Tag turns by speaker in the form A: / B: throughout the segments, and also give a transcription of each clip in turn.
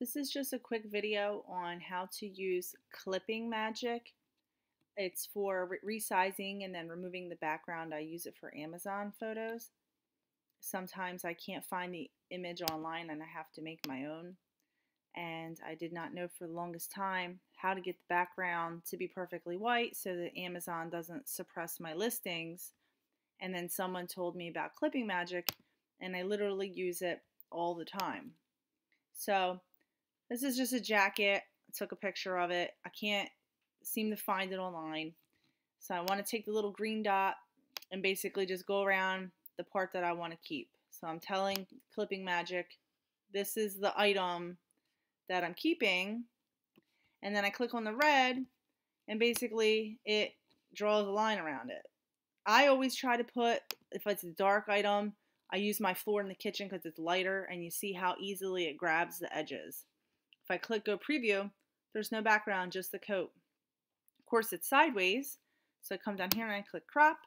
A: This is just a quick video on how to use Clipping Magic. It's for re resizing and then removing the background. I use it for Amazon photos. Sometimes I can't find the image online and I have to make my own. And I did not know for the longest time how to get the background to be perfectly white so that Amazon doesn't suppress my listings. And then someone told me about Clipping Magic and I literally use it all the time. So this is just a jacket. I took a picture of it. I can't seem to find it online. So I want to take the little green dot and basically just go around the part that I want to keep. So I'm telling Clipping Magic, this is the item that I'm keeping. And then I click on the red and basically it draws a line around it. I always try to put, if it's a dark item, I use my floor in the kitchen because it's lighter and you see how easily it grabs the edges. If I click go preview, there's no background, just the coat. Of course, it's sideways. So I come down here and I click crop.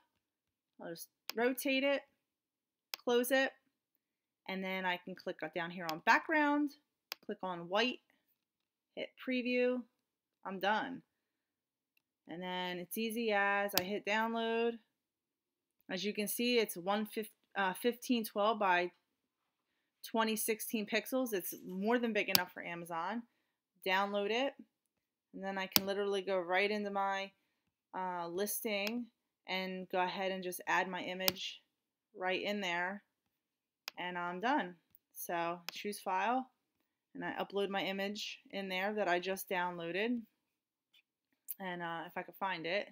A: I'll just rotate it, close it, and then I can click down here on background, click on white, hit preview, I'm done. And then it's easy as I hit download. As you can see, it's 1512 uh, by 2016 pixels. It's more than big enough for Amazon. Download it, and then I can literally go right into my uh, listing and go ahead and just add my image right in there, and I'm done. So choose file, and I upload my image in there that I just downloaded, and uh, if I could find it,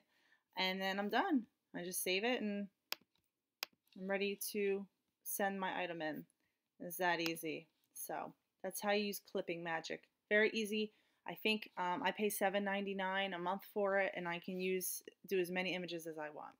A: and then I'm done. I just save it, and I'm ready to send my item in. It's that easy. So that's how you use Clipping Magic. Very easy. I think um, I pay $7.99 a month for it, and I can use do as many images as I want.